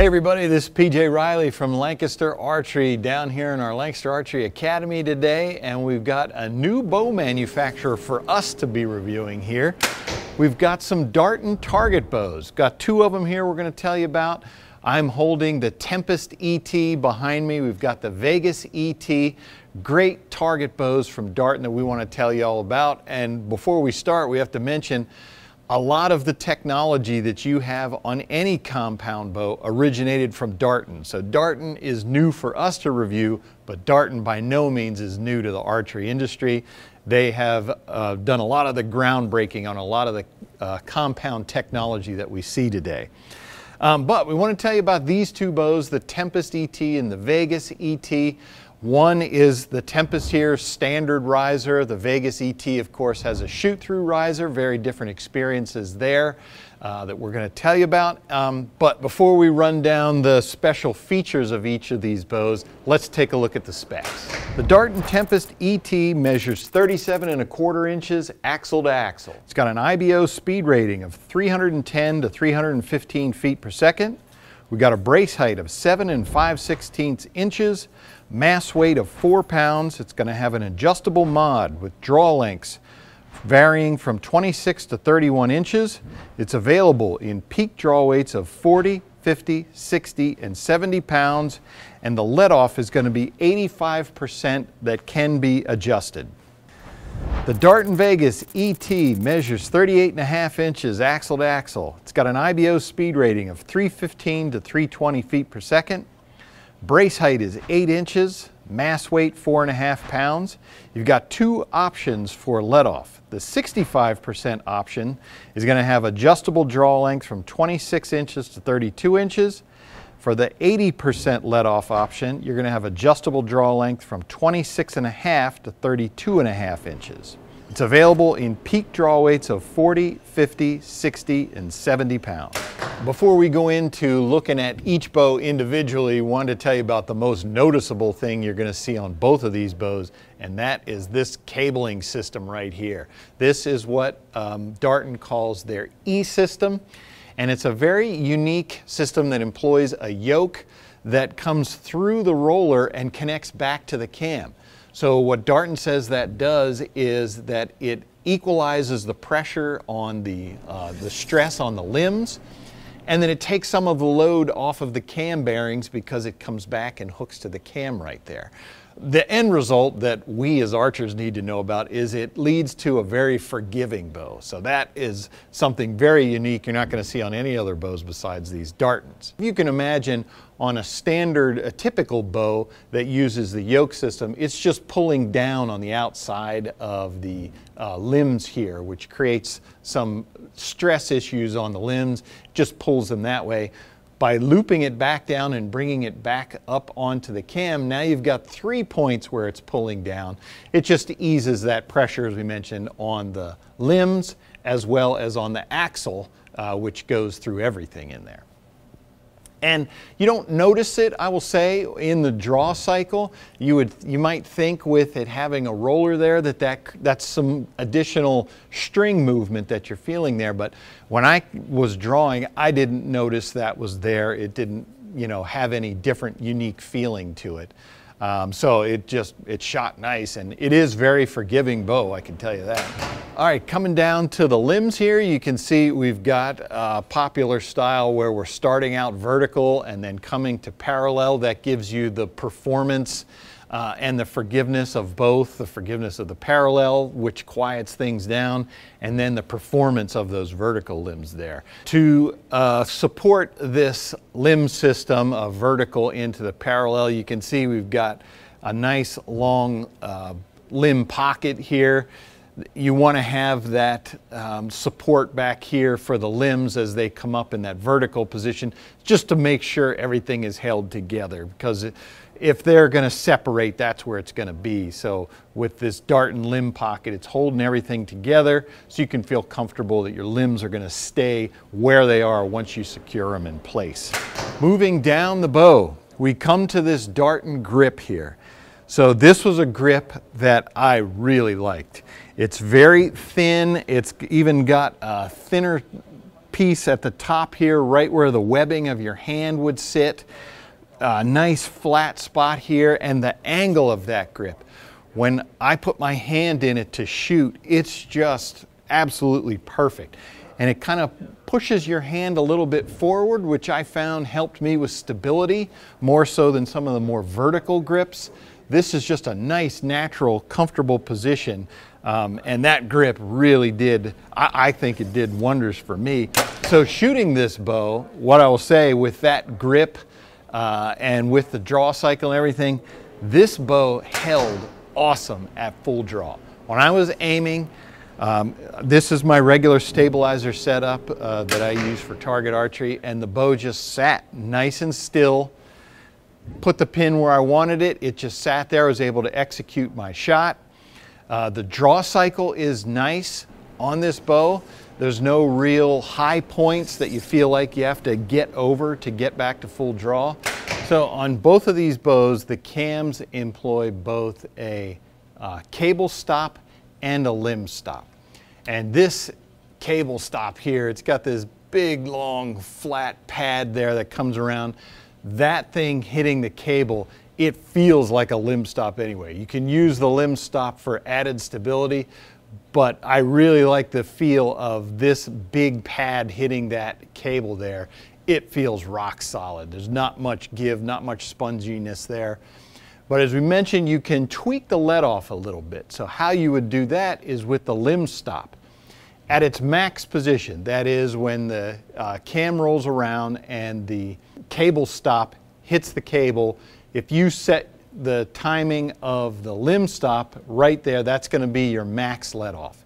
Hey everybody, this is PJ Reilly from Lancaster Archery down here in our Lancaster Archery Academy today and we've got a new bow manufacturer for us to be reviewing here. We've got some Darton target bows. Got two of them here we're going to tell you about. I'm holding the Tempest ET behind me. We've got the Vegas ET. Great target bows from Darton that we want to tell you all about. And before we start, we have to mention a lot of the technology that you have on any compound bow originated from Darton. So Darton is new for us to review, but Darton by no means is new to the archery industry. They have uh, done a lot of the groundbreaking on a lot of the uh, compound technology that we see today. Um, but we want to tell you about these two bows, the Tempest ET and the Vegas ET. One is the Tempest here, standard riser. The Vegas ET, of course, has a shoot-through riser. Very different experiences there uh, that we're going to tell you about. Um, but before we run down the special features of each of these bows, let's take a look at the specs. The Darton Tempest ET measures 37 and a quarter inches axle to axle. It's got an IBO speed rating of 310 to 315 feet per second. We got a brace height of 7 and 5 16 inches, mass weight of 4 pounds. It's going to have an adjustable mod with draw lengths varying from 26 to 31 inches. It's available in peak draw weights of 40, 50, 60, and 70 pounds, and the let off is going to be 85% that can be adjusted. The Darton Vegas ET measures 38 and a half inches axle to axle. It's got an IBO speed rating of 315 to 320 feet per second. Brace height is 8 inches, mass weight 4.5 pounds. You've got two options for let off. The 65% option is going to have adjustable draw length from 26 inches to 32 inches. For the 80% let off option, you're going to have adjustable draw length from 26 and a half to 32 and a half inches. It's available in peak draw weights of 40, 50, 60, and 70 pounds. Before we go into looking at each bow individually, I wanted to tell you about the most noticeable thing you're going to see on both of these bows, and that is this cabling system right here. This is what um, Darton calls their E-system, and it's a very unique system that employs a yoke that comes through the roller and connects back to the cam. So what Darton says that does is that it equalizes the pressure on the, uh, the stress on the limbs and then it takes some of the load off of the cam bearings because it comes back and hooks to the cam right there. The end result that we as archers need to know about is it leads to a very forgiving bow. So that is something very unique you're not going to see on any other bows besides these Dartons. You can imagine on a standard, a typical bow that uses the yoke system, it's just pulling down on the outside of the uh, limbs here, which creates some stress issues on the limbs, just pulls them that way. By looping it back down and bringing it back up onto the cam, now you've got three points where it's pulling down. It just eases that pressure, as we mentioned, on the limbs as well as on the axle, uh, which goes through everything in there. And you don't notice it, I will say, in the draw cycle. You, would, you might think with it having a roller there that, that that's some additional string movement that you're feeling there. But when I was drawing, I didn't notice that was there. It didn't you know, have any different unique feeling to it. Um, so it just, it shot nice and it is very forgiving bow, I can tell you that. All right, coming down to the limbs here, you can see we've got a popular style where we're starting out vertical and then coming to parallel. That gives you the performance uh, and the forgiveness of both, the forgiveness of the parallel, which quiets things down, and then the performance of those vertical limbs there. To uh, support this limb system of vertical into the parallel, you can see we've got a nice long uh, limb pocket here you want to have that um, support back here for the limbs as they come up in that vertical position just to make sure everything is held together because if they're going to separate, that's where it's going to be. So with this Darton limb pocket, it's holding everything together so you can feel comfortable that your limbs are going to stay where they are once you secure them in place. Moving down the bow, we come to this Darton grip here. So this was a grip that I really liked. It's very thin. It's even got a thinner piece at the top here, right where the webbing of your hand would sit. A nice flat spot here and the angle of that grip. When I put my hand in it to shoot, it's just absolutely perfect. And it kind of pushes your hand a little bit forward, which I found helped me with stability more so than some of the more vertical grips. This is just a nice, natural, comfortable position. Um, and that grip really did, I, I think it did wonders for me. So shooting this bow, what I will say with that grip uh, and with the draw cycle and everything, this bow held awesome at full draw. When I was aiming, um, this is my regular stabilizer setup uh, that I use for target archery, and the bow just sat nice and still. Put the pin where I wanted it, it just sat there. I was able to execute my shot. Uh, the draw cycle is nice on this bow. There's no real high points that you feel like you have to get over to get back to full draw. So on both of these bows, the cams employ both a uh, cable stop and a limb stop. And this cable stop here, it's got this big, long, flat pad there that comes around. That thing hitting the cable, it feels like a limb stop anyway. You can use the limb stop for added stability, but I really like the feel of this big pad hitting that cable there. It feels rock solid. There's not much give, not much sponginess there. But as we mentioned, you can tweak the let off a little bit. So how you would do that is with the limb stop. At its max position, that is when the uh, cam rolls around and the cable stop hits the cable, if you set the timing of the limb stop right there, that's going to be your max let off.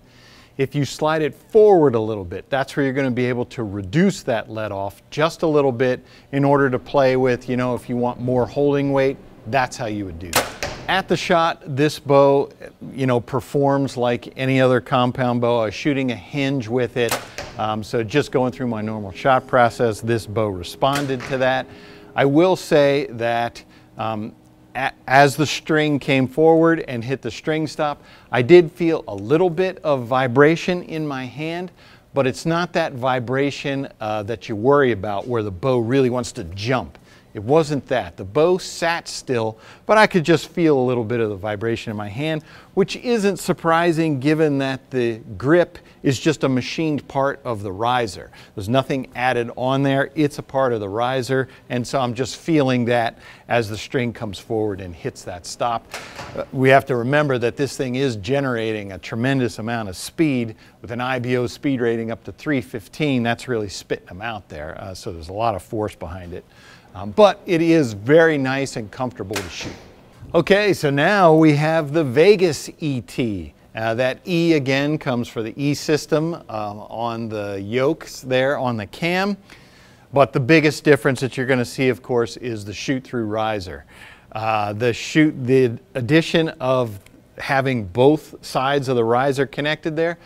If you slide it forward a little bit, that's where you're going to be able to reduce that let off just a little bit in order to play with, you know, if you want more holding weight, that's how you would do that. At the shot, this bow, you know, performs like any other compound bow. I was shooting a hinge with it. Um, so just going through my normal shot process, this bow responded to that. I will say that um, as the string came forward and hit the string stop, I did feel a little bit of vibration in my hand, but it's not that vibration uh, that you worry about where the bow really wants to jump. It wasn't that. The bow sat still, but I could just feel a little bit of the vibration in my hand, which isn't surprising given that the grip is just a machined part of the riser. There's nothing added on there. It's a part of the riser, and so I'm just feeling that as the string comes forward and hits that stop. Uh, we have to remember that this thing is generating a tremendous amount of speed with an IBO speed rating up to 315. That's really spitting them out there, uh, so there's a lot of force behind it. Um, but it is very nice and comfortable to shoot. Okay, so now we have the Vegas ET. Uh, that E again comes for the E system um, on the yokes there on the cam. But the biggest difference that you're going to see, of course, is the shoot-through riser. Uh, the shoot, the addition of having both sides of the riser connected there,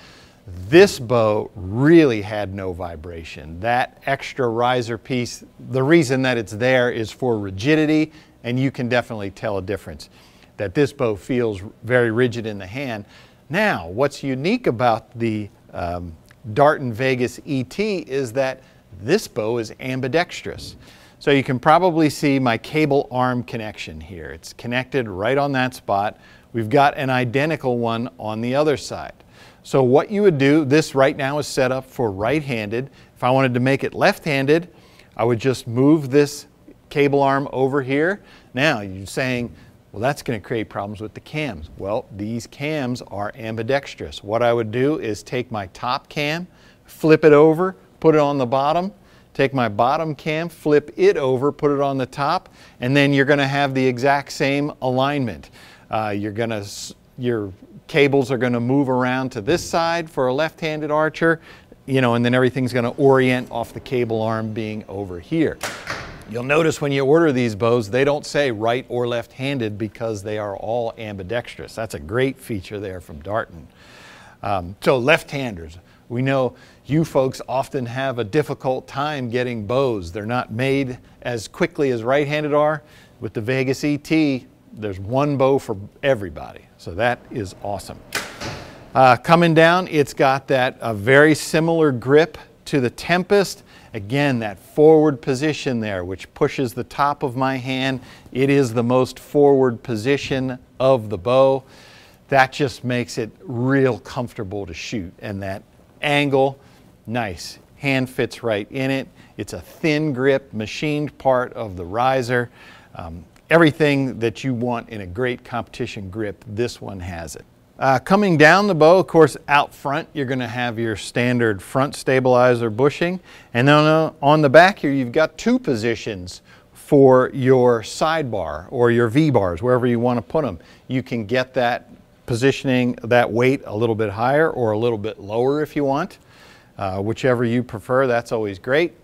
this bow really had no vibration. That extra riser piece, the reason that it's there is for rigidity, and you can definitely tell a difference. That this bow feels very rigid in the hand. Now, what's unique about the um, Darton Vegas ET is that this bow is ambidextrous. So you can probably see my cable arm connection here. It's connected right on that spot. We've got an identical one on the other side. So what you would do, this right now is set up for right-handed. If I wanted to make it left-handed, I would just move this cable arm over here. Now you're saying, well, that's going to create problems with the cams. Well, these cams are ambidextrous. What I would do is take my top cam, flip it over, put it on the bottom, take my bottom cam, flip it over, put it on the top, and then you're going to have the exact same alignment. Uh, you're going to, your cables are going to move around to this side for a left-handed archer, you know, and then everything's going to orient off the cable arm being over here. You'll notice when you order these bows, they don't say right or left-handed because they are all ambidextrous. That's a great feature there from Darton. Um, so left-handers, we know you folks often have a difficult time getting bows. They're not made as quickly as right-handed are. With the Vegas ET, there's one bow for everybody. So that is awesome. Uh, coming down, it's got that a very similar grip to the Tempest. Again, that forward position there, which pushes the top of my hand. It is the most forward position of the bow. That just makes it real comfortable to shoot. And that angle, nice. Hand fits right in it. It's a thin grip, machined part of the riser. Um, everything that you want in a great competition grip, this one has it. Uh, coming down the bow, of course, out front, you're going to have your standard front stabilizer bushing. And then uh, on the back here, you've got two positions for your sidebar or your V-bars, wherever you want to put them. You can get that positioning, that weight a little bit higher or a little bit lower if you want. Uh, whichever you prefer, that's always great.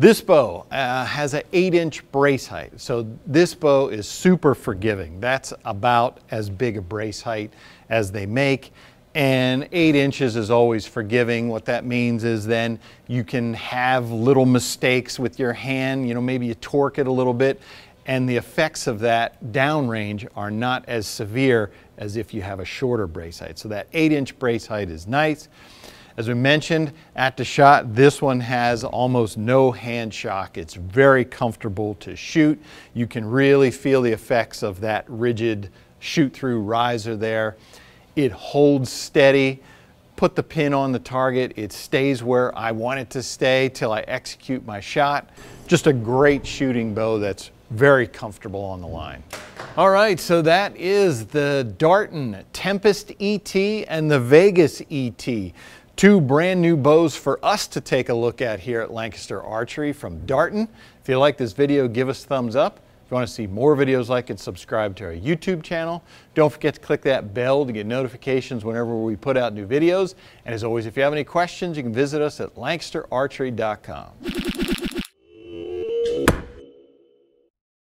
This bow uh, has an 8 inch brace height, so this bow is super forgiving. That's about as big a brace height as they make. And 8 inches is always forgiving. What that means is then you can have little mistakes with your hand, you know, maybe you torque it a little bit, and the effects of that downrange are not as severe as if you have a shorter brace height. So that 8 inch brace height is nice. As we mentioned at the shot, this one has almost no hand shock. It's very comfortable to shoot. You can really feel the effects of that rigid shoot through riser there. It holds steady. Put the pin on the target. It stays where I want it to stay till I execute my shot. Just a great shooting bow that's very comfortable on the line. All right, so that is the Darton Tempest ET and the Vegas ET. Two brand new bows for us to take a look at here at Lancaster Archery from Darton. If you like this video, give us thumbs up. If you want to see more videos like it, subscribe to our YouTube channel. Don't forget to click that bell to get notifications whenever we put out new videos. And as always, if you have any questions, you can visit us at lancasterarchery.com.